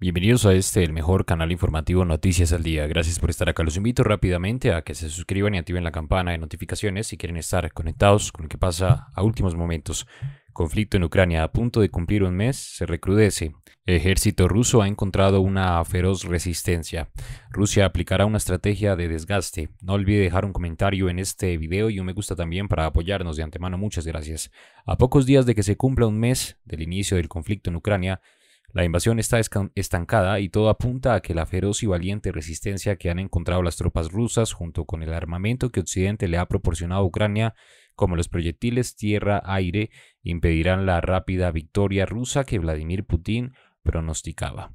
Bienvenidos a este, el mejor canal informativo Noticias al Día. Gracias por estar acá. Los invito rápidamente a que se suscriban y activen la campana de notificaciones si quieren estar conectados con lo que pasa a últimos momentos. Conflicto en Ucrania a punto de cumplir un mes se recrudece. Ejército ruso ha encontrado una feroz resistencia. Rusia aplicará una estrategia de desgaste. No olvide dejar un comentario en este video y un me gusta también para apoyarnos de antemano. Muchas gracias. A pocos días de que se cumpla un mes del inicio del conflicto en Ucrania, la invasión está estancada y todo apunta a que la feroz y valiente resistencia que han encontrado las tropas rusas junto con el armamento que Occidente le ha proporcionado a Ucrania, como los proyectiles tierra-aire, impedirán la rápida victoria rusa que Vladimir Putin pronosticaba.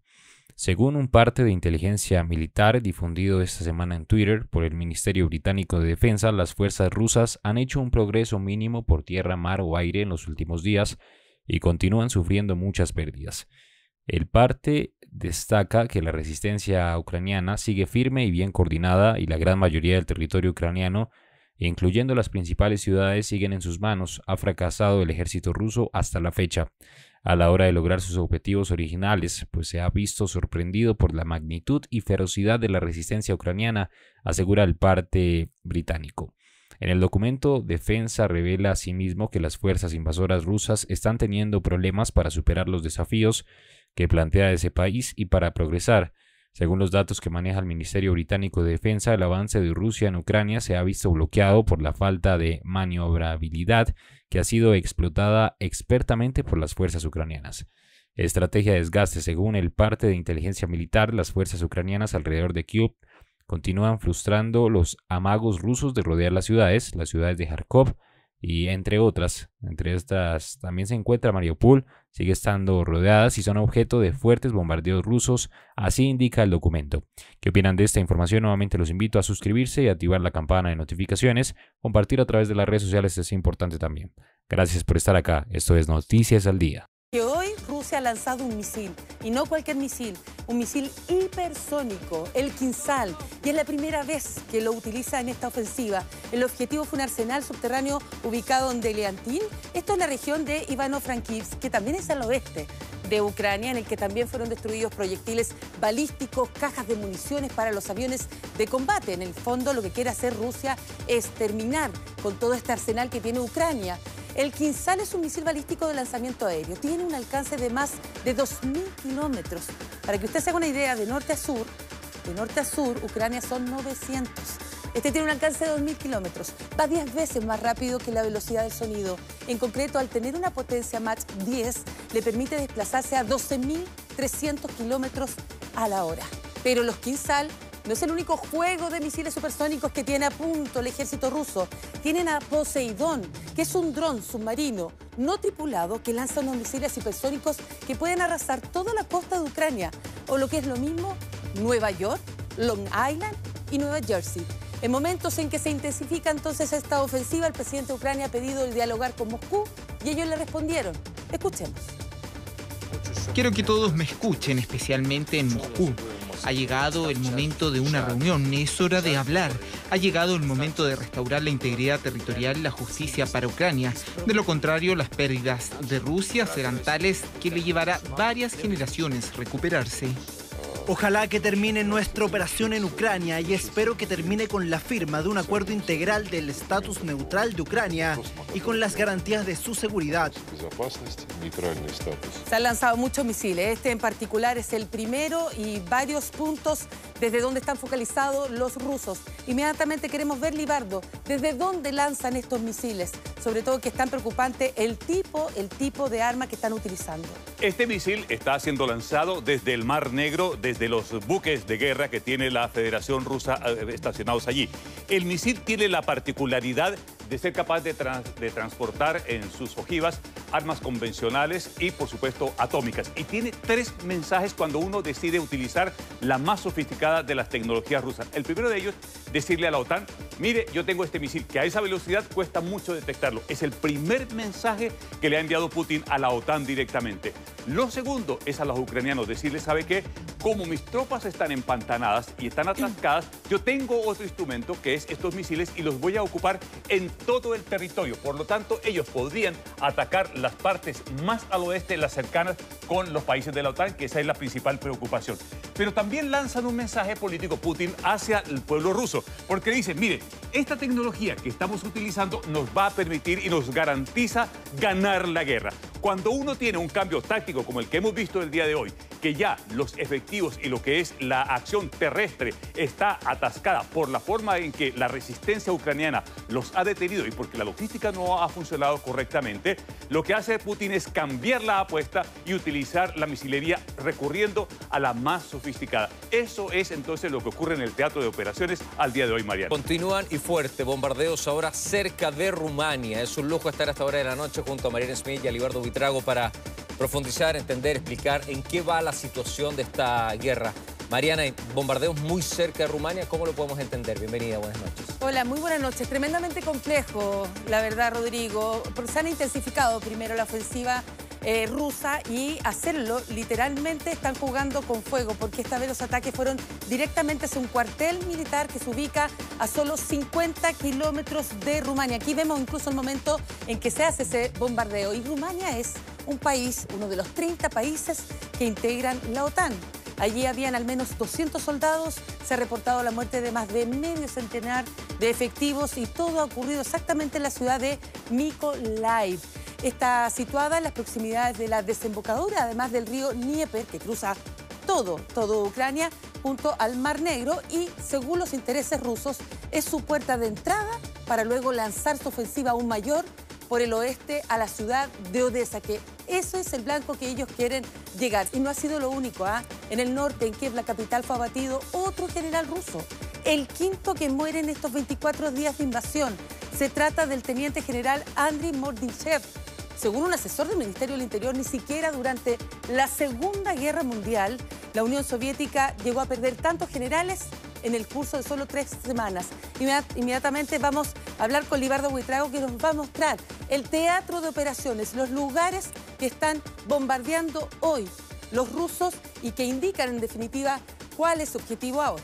Según un parte de inteligencia militar difundido esta semana en Twitter por el Ministerio Británico de Defensa, las fuerzas rusas han hecho un progreso mínimo por tierra, mar o aire en los últimos días y continúan sufriendo muchas pérdidas. El parte destaca que la resistencia ucraniana sigue firme y bien coordinada y la gran mayoría del territorio ucraniano, incluyendo las principales ciudades, siguen en sus manos. Ha fracasado el ejército ruso hasta la fecha a la hora de lograr sus objetivos originales, pues se ha visto sorprendido por la magnitud y ferocidad de la resistencia ucraniana, asegura el parte británico. En el documento, Defensa revela asimismo que las fuerzas invasoras rusas están teniendo problemas para superar los desafíos que plantea ese país y para progresar. Según los datos que maneja el Ministerio Británico de Defensa, el avance de Rusia en Ucrania se ha visto bloqueado por la falta de maniobrabilidad que ha sido explotada expertamente por las fuerzas ucranianas. Estrategia de desgaste. Según el parte de inteligencia militar, las fuerzas ucranianas alrededor de Kiev continúan frustrando los amagos rusos de rodear las ciudades, las ciudades de Kharkov, y entre otras. Entre estas también se encuentra Mariupol, sigue estando rodeadas y son objeto de fuertes bombardeos rusos, así indica el documento. ¿Qué opinan de esta información? Nuevamente los invito a suscribirse y activar la campana de notificaciones, compartir a través de las redes sociales es importante también. Gracias por estar acá, esto es Noticias al Día se ha lanzado un misil, y no cualquier misil, un misil hipersónico, el Kinsal, y es la primera vez que lo utiliza en esta ofensiva. El objetivo fue un arsenal subterráneo ubicado en Deliantín, esto es la región de Ivano-Frankivsk, que también es al oeste de Ucrania, en el que también fueron destruidos proyectiles balísticos, cajas de municiones para los aviones de combate. En el fondo lo que quiere hacer Rusia es terminar con todo este arsenal que tiene Ucrania. El Kinsal es un misil balístico de lanzamiento aéreo. Tiene un alcance de más de 2.000 kilómetros. Para que usted se haga una idea, de norte a sur, de norte a sur, Ucrania son 900. Este tiene un alcance de 2.000 kilómetros. Va 10 veces más rápido que la velocidad del sonido. En concreto, al tener una potencia Mach 10, le permite desplazarse a 12.300 kilómetros a la hora. Pero los Kinsal no es el único juego de misiles supersónicos que tiene a punto el ejército ruso. Tienen a Poseidón, que es un dron submarino no tripulado que lanza unos misiles supersónicos que pueden arrasar toda la costa de Ucrania, o lo que es lo mismo, Nueva York, Long Island y Nueva Jersey. En momentos en que se intensifica entonces esta ofensiva, el presidente de Ucrania ha pedido el dialogar con Moscú y ellos le respondieron. Escuchemos. Quiero que todos me escuchen, especialmente en Moscú. Ha llegado el momento de una reunión, es hora de hablar. Ha llegado el momento de restaurar la integridad territorial y la justicia para Ucrania. De lo contrario, las pérdidas de Rusia serán tales que le llevará varias generaciones recuperarse. Ojalá que termine nuestra operación en Ucrania y espero que termine con la firma de un acuerdo integral del estatus neutral de Ucrania y con las garantías de su seguridad. Se han lanzado muchos misiles, este en particular es el primero y varios puntos desde donde están focalizados los rusos. Inmediatamente queremos ver, Libardo, desde dónde lanzan estos misiles, sobre todo que es tan preocupante el tipo, el tipo de arma que están utilizando. Este misil está siendo lanzado desde el Mar Negro, desde los buques de guerra que tiene la Federación Rusa eh, estacionados allí. El misil tiene la particularidad de ser capaz de, de, transportar en sus ojivas armas convencionales y, por supuesto, atómicas. Y tiene tres mensajes cuando uno decide utilizar la más sofisticada de las tecnologías rusas. El primero de ellos, decirle a la OTAN, mire, yo tengo este misil que a esa velocidad cuesta mucho detectarlo. Es el primer mensaje que le ha enviado Putin a la OTAN directamente. Lo segundo es a los ucranianos decirles, ¿sabe qué? Como mis tropas están empantanadas y están atascadas, yo tengo otro instrumento que es estos misiles y los voy a ocupar en todo el territorio. Por lo tanto, ellos podrían atacar las partes más al oeste, las cercanas con los países de la OTAN, que esa es la principal preocupación. Pero también lanzan un mensaje político Putin hacia el pueblo ruso, porque dicen, mire, esta tecnología que estamos utilizando nos va a permitir y nos garantiza ganar la guerra. Cuando uno tiene un cambio táctico como el que hemos visto el día de hoy, que ya los efectivos y lo que es la acción terrestre está atascada por la forma en que la resistencia ucraniana los ha detenido y porque la logística no ha funcionado correctamente, lo que hace Putin es cambiar la apuesta y utilizar la misilería recurriendo a la más sofisticada. Eso es entonces lo que ocurre en el teatro de operaciones al día de hoy, Mariano. Continúan y fuerte bombardeos ahora cerca de Rumania. Es un lujo estar hasta ahora de la noche junto a Mariana Smith y a Libardo Trago para profundizar, entender, explicar en qué va la situación de esta guerra. Mariana, bombardeos muy cerca de Rumania, ¿cómo lo podemos entender? Bienvenida, buenas noches. Hola, muy buenas noches. Tremendamente complejo, la verdad, Rodrigo. Porque se han intensificado primero la ofensiva eh, rusa y hacerlo literalmente están jugando con fuego porque esta vez los ataques fueron directamente hacia un cuartel militar que se ubica a solo 50 kilómetros de Rumania. Aquí vemos incluso el momento en que se hace ese bombardeo y Rumania es un país, uno de los 30 países que integran la OTAN. Allí habían al menos 200 soldados, se ha reportado la muerte de más de medio centenar de efectivos y todo ha ocurrido exactamente en la ciudad de Mykolaiv. Está situada en las proximidades de la desembocadura, además del río Dnieper, que cruza todo, todo Ucrania, junto al Mar Negro y, según los intereses rusos, es su puerta de entrada para luego lanzar su ofensiva aún mayor por el oeste a la ciudad de Odessa, que eso es el blanco que ellos quieren llegar. Y no ha sido lo único. ¿ah? En el norte, en Kiev, la capital, fue abatido otro general ruso, el quinto que muere en estos 24 días de invasión. Se trata del teniente general Andriy Mordichev. Según un asesor del Ministerio del Interior, ni siquiera durante la Segunda Guerra Mundial la Unión Soviética llegó a perder tantos generales en el curso de solo tres semanas. Inmediatamente vamos hablar con Libardo Buitrago que nos va a mostrar el teatro de operaciones, los lugares que están bombardeando hoy los rusos y que indican en definitiva cuál es su objetivo ahora.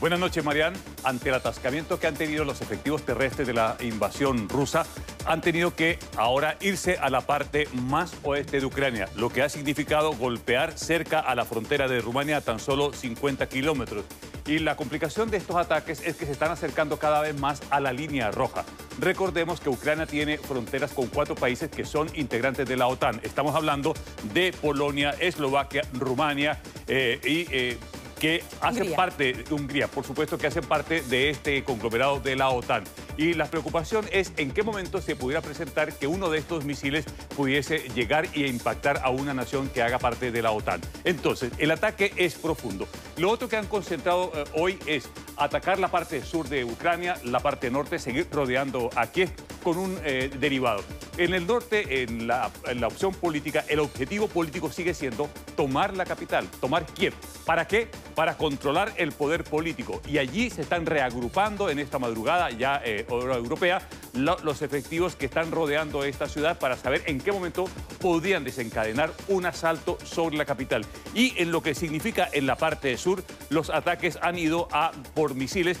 buenas noches, Marian. Ante el atascamiento que han tenido los efectivos terrestres de la invasión rusa, han tenido que ahora irse a la parte más oeste de Ucrania, lo que ha significado golpear cerca a la frontera de Rumania a tan solo 50 kilómetros. Y la complicación de estos ataques es que se están acercando cada vez más a la línea roja. Recordemos que Ucrania tiene fronteras con cuatro países que son integrantes de la OTAN. Estamos hablando de Polonia, Eslovaquia, Rumania eh, y eh, que hacen parte Hungría, por supuesto que hacen parte de este conglomerado de la OTAN. Y la preocupación es en qué momento se pudiera presentar que uno de estos misiles pudiese llegar e impactar a una nación que haga parte de la OTAN. Entonces, el ataque es profundo. Lo otro que han concentrado eh, hoy es atacar la parte sur de Ucrania, la parte norte, seguir rodeando a Kiev con un eh, derivado. En el norte, en la, opción política, el objetivo político sigue siendo tomar la capital, tomar Kiev. ¿Para qué? para controlar el poder político. Y allí se están reagrupando en esta madrugada ya eh, europea los efectivos que están rodeando esta ciudad para saber en qué momento podrían desencadenar un asalto sobre la capital. Y en lo que significa en la parte sur, los ataques han ido a por misiles